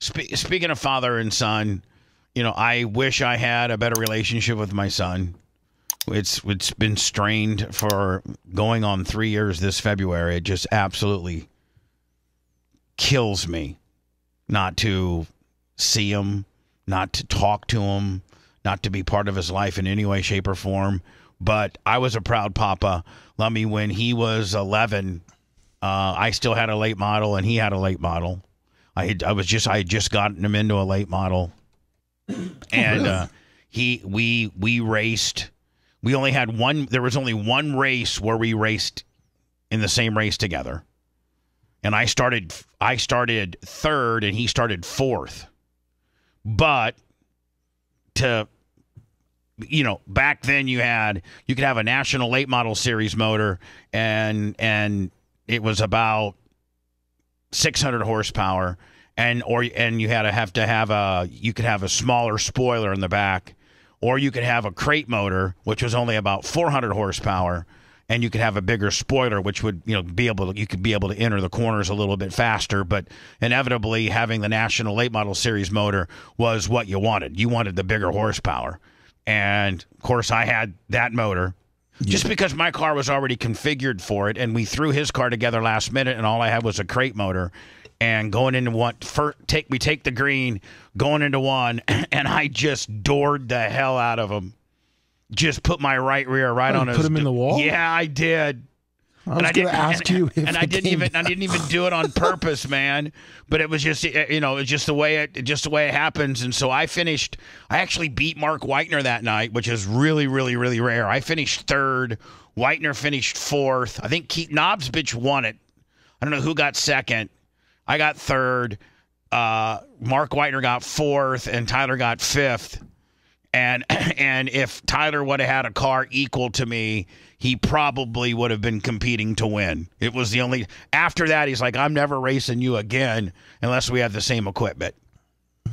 Spe- speaking of father and son, you know, I wish I had a better relationship with my son. It's it's been strained for going on three years this February. It just absolutely kills me not to see him, not to talk to him, not to be part of his life in any way, shape, or form. But I was a proud papa. Let me when he was 11, uh, I still had a late model and he had a late model. I had, I was just I had just gotten him into a late model, and uh, he we we raced. We only had one. There was only one race where we raced in the same race together, and I started I started third and he started fourth. But to you know, back then you had you could have a national late model series motor and and it was about 600 horsepower and or and you had to have to have a you could have a smaller spoiler in the back or you could have a crate motor which was only about 400 horsepower and you could have a bigger spoiler which would you know be able to you could be able to enter the corners a little bit faster. But inevitably having the national late model series motor was what you wanted. You wanted the bigger horsepower. And of course i had that motor just because my car was already configured for it, and we threw his car together last minute, and all I had was a crate motor, and going into one, first, take we take the green, going into one, and I just doored the hell out of him. Just put my right rear right Oh, on you his. put him in the wall? Yeah, I did. I was And I going didn't to ask and, you if and I didn't even I didn't even do it on purpose, man. But it was just you know it's just the way it just the way it happens. And so I finished. I actually beat Mark Whitener that night, which is really really really rare. I finished third. Whitener finished fourth. I think Keith Nosbisch won it. I don't know who got second. I got third. Uh, Mark Whitener got fourth, and Tyler got fifth. And and if Tyler would have had a car equal to me, he probably would have been competing to win. It was the only after that he's like, I'm never racing you again unless we have the same equipment.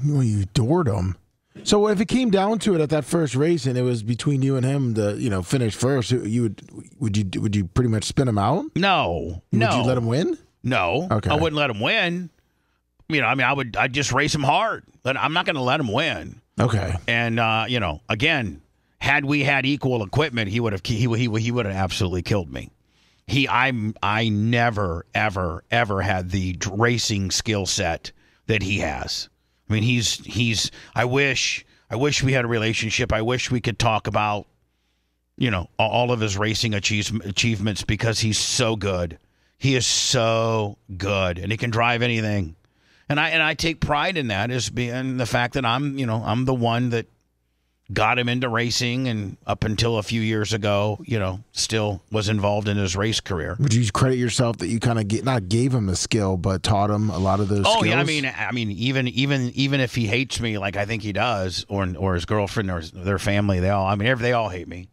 Well, you adored him. So if it came down to it at that first race and it was between you and him to you know finish first, you would would you would you pretty much spin him out? No, Would no, you let him win? no. Okay. I wouldn't let him win. You know, I mean, I would. I'd just race him hard. But I'm not going to let him win. Okay. And uh, you know, again, had we had equal equipment, he would have he he he would have absolutely killed me. He I'm I never ever ever had the racing skill set that he has. I mean, he's he's I wish I wish we had a relationship. I wish we could talk about you know all of his racing achievements because he's so good. He is so good and he can drive anything and I and I take pride in that as being the fact that I'm you know I'm the one that got him into racing and up until a few years ago you know still was involved in his race career. Would you credit yourself that you kind of get not gave him the skill, but taught him a lot of those? Oh skills? yeah, I mean I mean even even even if he hates me like I think he does, or or his girlfriend or his, their family, they all I mean they all hate me.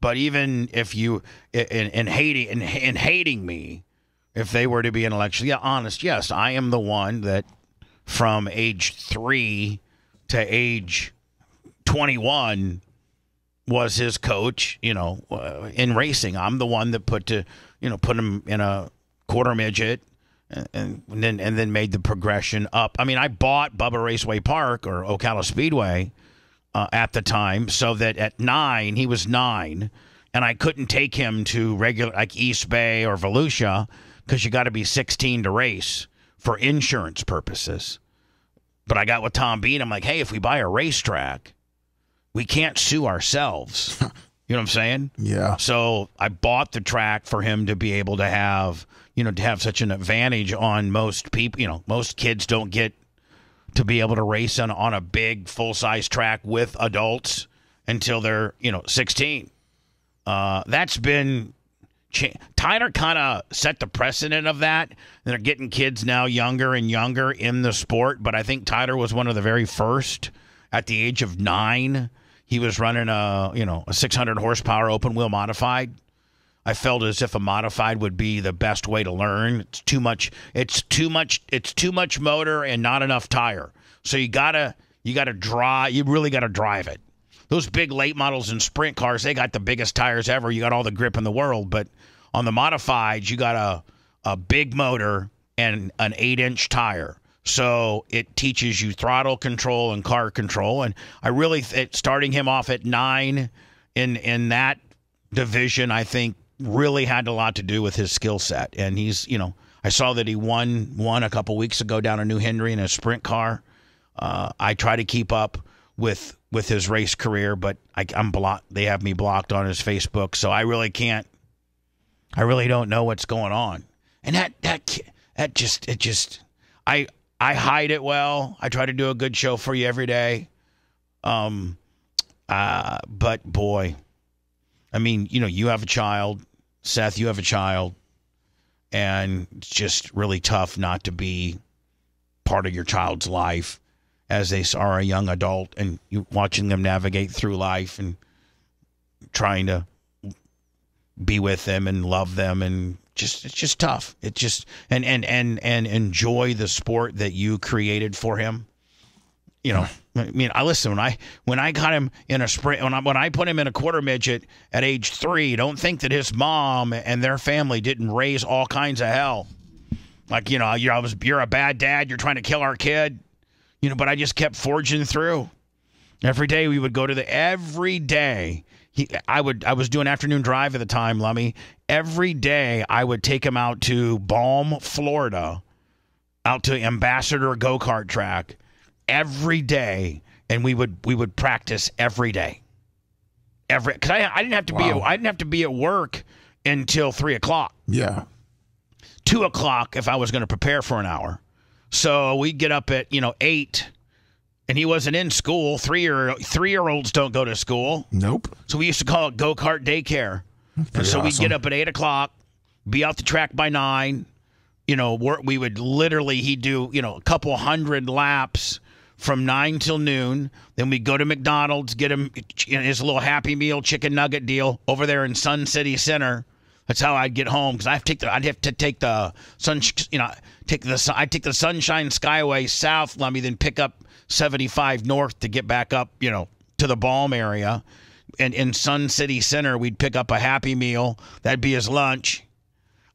But even if you in, in hating in, in hating me, if they were to be intellectually yeah, honest, yes, I am the one that from age three to age twenty one was his coach. You know, uh, in racing, I'm the one that put to you know put him in a quarter midget and, and then and then made the progression up. I mean, I bought Bubba Raceway Park or Ocala Speedway uh, at the time, so that at nine he was nine, and I couldn't take him to regular like East Bay or Volusia because you got to be 16 to race for insurance purposes. But I got with Tom Bean. I'm like, hey, if we buy a racetrack, we can't sue ourselves. you know what I'm saying? yeah. So I bought the track for him to be able to have, you know, to have such an advantage on most people. You know, most kids don't get to be able to race on, on a big full size track with adults until they're, you know, 16. Uh, that's been. Cha- Tyler kind of set the precedent of that. They're getting kids now younger and younger in the sport, but I think Tyler was one of the very first at the age of nine. He was running a you know a 600 horsepower open wheel modified. I felt as if a modified would be the best way to learn. It's too much. It's too much. It's too much motor and not enough tire. So you gotta you gotta drive. You really gotta drive it. Those big late models and sprint cars, they got the biggest tires ever. You got all the grip in the world, but on the modifieds, you got a a big motor and an eight inch tire. So it teaches you throttle control and car control. And I really th- starting him off at nine in in that division, I think really had a lot to do with his skill set. And he's, you know, I saw that he won one a couple weeks ago down in New Henry in a sprint car. Uh, I try to keep up with with his race career, but I, I'm blocked. They have me blocked on his Facebook, so I really can't. I really don't know what's going on, and that that that just it just I I hide it well. I try to do a good show for you every day. Um, uh, but boy, I mean, you know, you have a child, Seth. You have a child, and it's just really tough not to be part of your child's life as they are a young adult and you watching them navigate through life and trying to be with them and love them and just it's just tough. It just and and and and enjoy the sport that you created for him. You know, I mean, I listen when I when I got him in a sprint when I when I put him in a quarter midget at age three. Don't think that his mom and their family didn't raise all kinds of hell. Like you know, you're I was you're a bad dad. You're trying to kill our kid. You know, but I just kept forging through. Every day we would go to the every day. He, I would I was doing afternoon drive at the time, Lummy. Every day I would take him out to Balm, Florida, out to Ambassador go kart track every day, and we would we would practice every day. Every because I I didn't have to be. I didn't have to be at work until three o'clock Yeah. two o'clock if I was going to prepare for an hour. So we'd get up at you know eight, and he wasn't in school. Three year three year olds don't go to school, Nope. so we used to call it go kart daycare. And so we'd get up at eight o'clock, be out the track by nine. You know, we would literally he'd do you know a couple hundred laps from nine till noon. Then we'd go to McDonald's, get him his little Happy Meal chicken nugget deal over there in Sun City Center. That's how I'd get home because I have to take the I'd have to take the sun you know take the I'd take the Sunshine Skyway south, let me then pick up 75 north to get back up you know to the Balm area. And in Sun City Center, we'd pick up a Happy Meal. That'd be his lunch.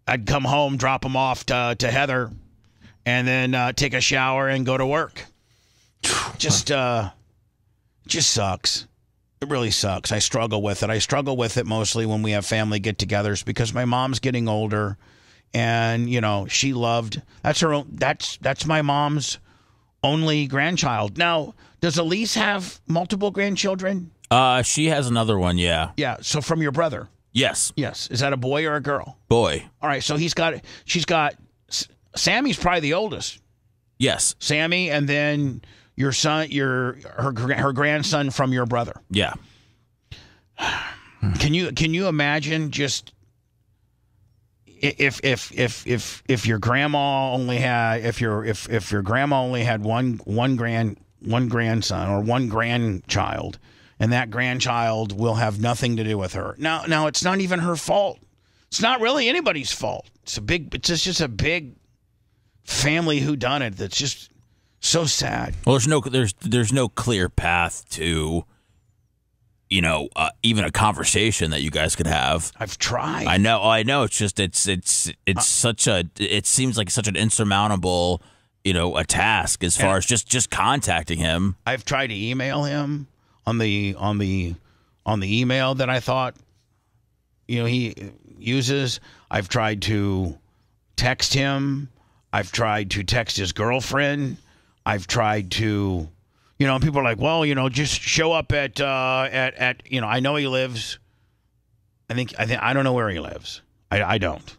I'd come home, drop him off to, to Heather, and then uh, take a shower and go to work. Just, uh, just sucks. It really sucks. I struggle with it. I struggle with it mostly when we have family get-togethers because my mom's getting older, and you know she loved. That's her. Own, that's that's my mom's only grandchild. Now, does Elise have multiple grandchildren? Uh, she has another one. Yeah. Yeah. So from your brother. Yes. Yes. Is that a boy or a girl? Boy. All right. So he's got. She's got. Sammy's probably the oldest. Yes. Sammy, and then your son, your her her grandson from your brother. Yeah. Can you can you imagine just if if if if if your grandma only had if your if if your grandma only had one one grand one grandson or one grandchild and that grandchild will have nothing to do with her. Now now it's not even her fault. It's not really anybody's fault. It's a big it's just, just a big family who done it that's just so sad. Well, there's no there's there's no clear path to, you know, uh, even a conversation that you guys could have. I've tried. I know. I know. It's just it's it's it's such a. It seems like such an insurmountable, you know, a task as far as just just contacting him. I've tried to email him on the on the on the email that I thought you know he uses. I've tried to text him. I've tried to text his girlfriend. I've tried to you know, people are like, "Well, you know, just show up at uh at at you know, I know he lives I think I think I don't know where he lives. I I don't.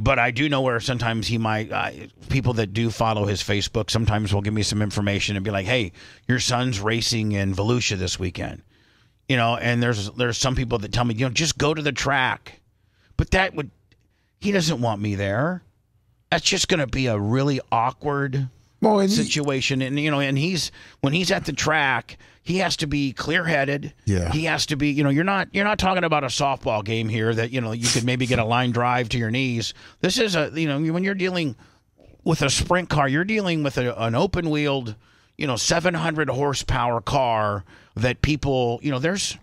But I do know where sometimes he might. Uh, people that do follow his Facebook sometimes will give me some information and be like, "Hey, your son's racing in Volusia this weekend," you know. And there's there's some people that tell me, you know, just go to the track. But that would he doesn't want me there. That's just going to be a really awkward Well, and he- situation and you know and he's when he's at the track he has to be clear-headed Yeah. he has to be you know you're not you're not talking about a softball game here that you know you could maybe get a line drive to your knees this is a you know when you're dealing with a sprint car you're dealing with a, an open wheeled you know 700 horsepower car that people you know there's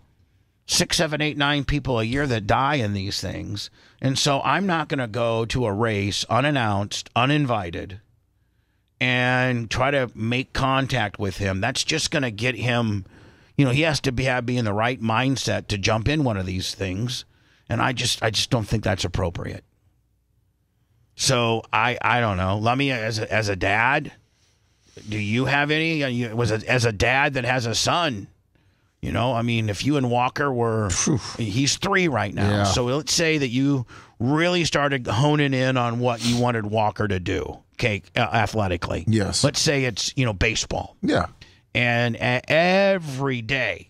six, seven, eight, nine people a year that die in these things. And so I'm not going to go to a race unannounced, uninvited, and try to make contact with him. That's just going to get him, you know, he has to be, have, be in the right mindset to jump in one of these things. And I just, I just don't think that's appropriate. So I, I don't know. Let me, as a, as a dad, do you have any? Uh, you, was a, as a dad that has a son, you know, I mean, if you and Walker were, Oof. he's three right now. Yeah. So let's say that you really started honing in on what you wanted Walker to do cake uh, athletically. Yes. Let's say it's you know baseball. Yeah. And uh, every day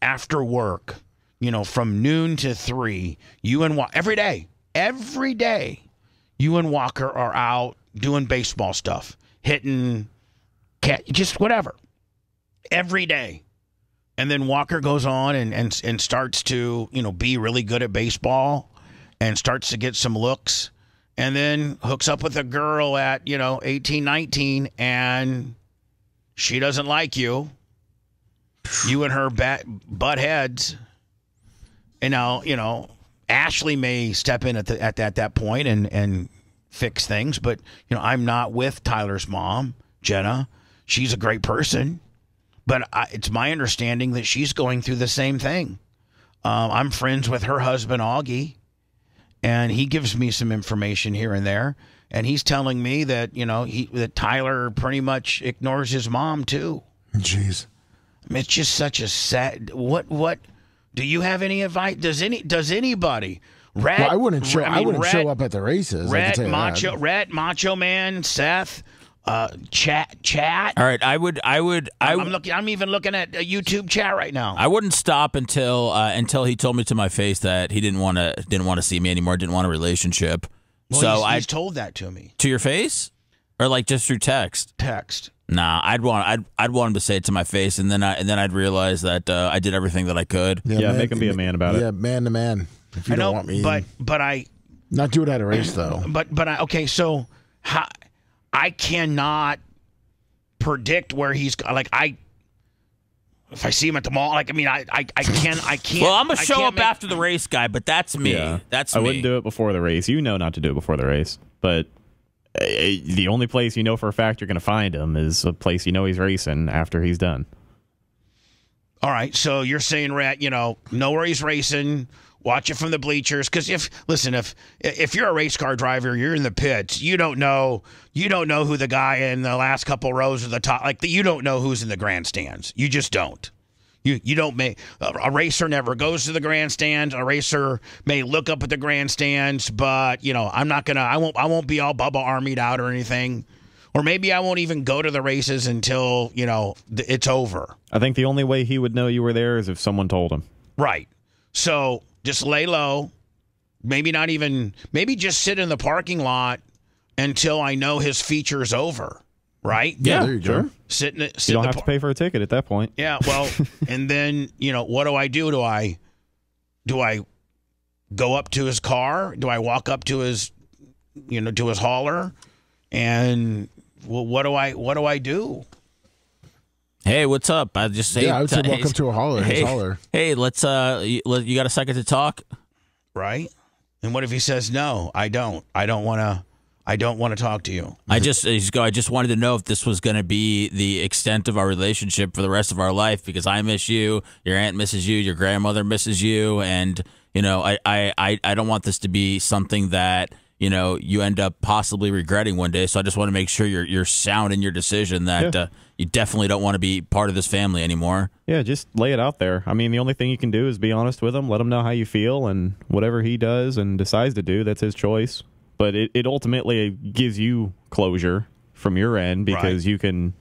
after work, you know, from noon to three, you and Walker every day, every day, you and Walker are out doing baseball stuff, hitting, cat, just whatever, every day. And then Walker goes on and, and and starts to you know be really good at baseball, and starts to get some looks and then hooks up with a girl at, you know, 18, 19, and she doesn't like you. You and her bat, butt heads. And now, you know, Ashley may step in at, the, at, that, at that point and, and fix things, but, you know, I'm not with Tyler's mom, Jenna. She's a great person, but I, it's my understanding that she's going through the same thing. Um, I'm friends with her husband, Augie and he gives me some information here and there. And he's telling me that you know he that Tyler pretty much ignores his mom too. Jeez, I mean, it's just such a sad. What what? Do you have any advice? Does any does anybody? Rat, well, I wouldn't show. I, mean, I wouldn't rat, show up at the races. Rat Macho, that. Rat Macho Man, Seth uh, chat chat. All right, I would I would I am looking I'm even looking at a YouTube chat right now. I wouldn't stop until uh, until he told me to my face that he didn't want to didn't want to see me anymore, didn't want a relationship. Well, so he's, I told that to me. To your face? Or like just through text? Text. Nah, I'd want I'd I'd want him to say it to my face and then I and then I'd realize that uh, I did everything that I could. Yeah, yeah man, make him be a man about yeah, it. Yeah, man to man. If you I don't know, want me. But but I not do it at a race though. But but I okay, so how I cannot predict where he's like I if I see him at the mall, like I mean, I I, I can I can't. well, I'm gonna show up make... after the race, guy, but that's me. Yeah. That's I me. wouldn't do it before the race. You know not to do it before the race, but uh, the only place you know for a fact you're gonna find him is a place you know he's racing after he's done. All right, so you're saying, Rat, you know, know where he's racing, watch it from the bleachers because if listen if if you're a race car driver you're in the pits you don't know you don't know who the guy in the last couple rows of the top like you don't know who's in the grandstands you just don't you you don't make a racer never goes to the grandstands. A racer may look up at the grandstands, but you know I'm not gonna I won't I won't be all Bubba Armied out or anything, or maybe I won't even go to the races until you know it's over. I think the only way he would know you were there is if someone told him. Right. So just lay low. Maybe not even, maybe just sit in the parking lot until I know his feature's over. Right? Yeah, yeah there you sure. Sit in, sit you don't have par- to pay for a ticket at that point. Yeah, well, and then, you know, what do I do? Do I, do I go up to his car? Do I walk up to his, you know, to his hauler? And well, what do I, what do I do? Hey, what's up? I just say yeah. I would say welcome to a holler. Hey, holler. hey, let's uh, you, you got a second to talk, right? And what if he says no? I don't. I don't want to. I don't want to talk to you. I just he's go. I just wanted to know if this was going to be the extent of our relationship for the rest of our life because I miss you. Your aunt misses you. Your grandmother misses you, and you know I I I, I don't want this to be something that you know you end up possibly regretting one day. So I just want to make sure you're you're sound in your decision that yeah. uh, you definitely don't want to be part of this family anymore. Yeah, just lay it out there. I mean, the only thing you can do is be honest with him, let him know how you feel, and whatever he does and decides to do, that's his choice. But it, it ultimately gives you closure from your end because right. you can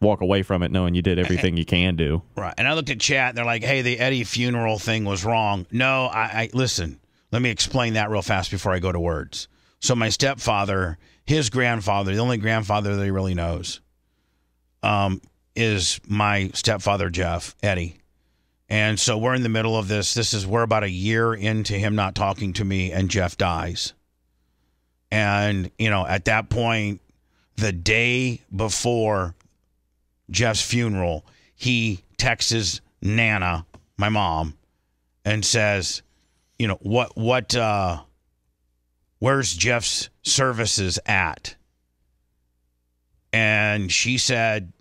walk away from it knowing you did everything you can do. Right. And I looked at chat and they're like, hey, the Eddie funeral thing was wrong. No, I, I listen, let me explain that real fast before I go to words. So my stepfather, his grandfather, the only grandfather that he really knows, um, is my stepfather Jeff Eddie. And so we're in the middle of this. This is we're about a year into him not talking to me, and Jeff dies. And you know, at that point, the day before Jeff's funeral, he texts Nana, my mom, and says, you know, what what uh where's Jeff's services at? And she said,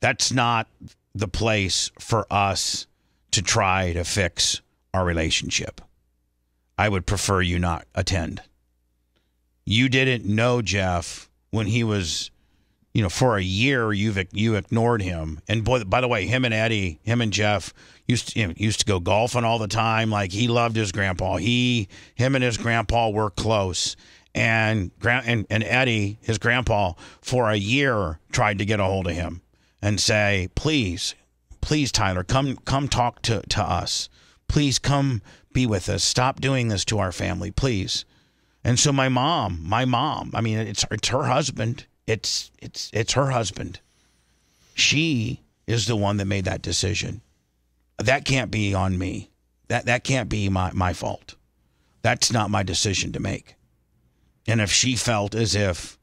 that's not the place for us to try to fix our relationship. I would prefer you not attend. You didn't know Jeff when he was you know, for a year you've you ignored him. And boy, by the way, him and Eddie, him and Jeff used to, you know, used to go golfing all the time. Like he loved his grandpa. He, him and his grandpa were close. And grand and, and Eddie, his grandpa, for a year tried to get a hold of him and say, please, please, Tyler, come come talk to, to us. Please come be with us. Stop doing this to our family, please. And so my mom, my mom, I mean, it's it's her husband. It's it's it's her husband. She is the one that made that decision. That can't be on me. That that can't be my, my fault. That's not my decision to make. And if she felt as if,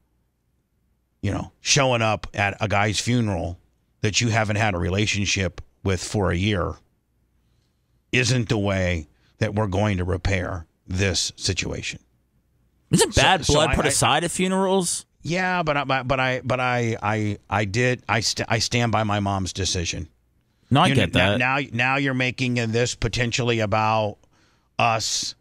you know, showing up at a guy's funeral that you haven't had a relationship with for a year isn't the way that we're going to repair this situation. Isn't bad so blood I- put I- aside a funerals? Yeah, but I, but but I but I I I did I st- I stand by my mom's decision. No, I You get know, that. Now, now now you're making this potentially about us.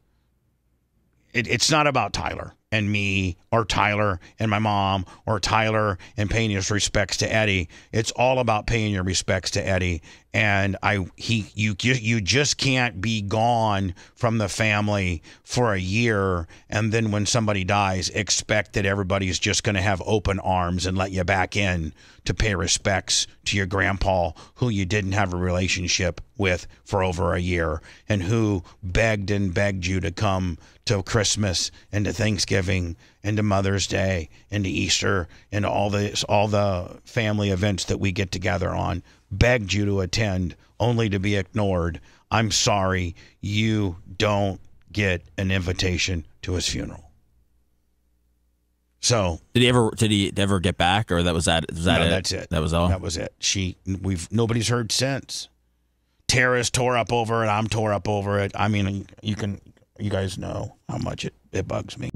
It, it's not about Tyler and me or Tyler and my mom or Tyler and paying his respects to Eddie. It's all about paying your respects to Eddie. And I he you you just can't be gone from the family for a year and then when somebody dies expect that everybody's just going to have open arms and let you back in to pay respects to your grandpa who you didn't have a relationship with for over a year and who begged and begged you to come to Christmas and to Thanksgiving and to Mother's Day and to Easter and all the all the family events that we get together on begged you to attend only to be ignored. I'm sorry you don't get an invitation to his funeral. So Did he ever? Did he ever get back, or that was that? Was that no, it? that's it. That was all. That was it. She we've nobody's heard since. Tara's tore up over it. I'm tore up over it. I mean, you can you guys know how much it, it bugs me.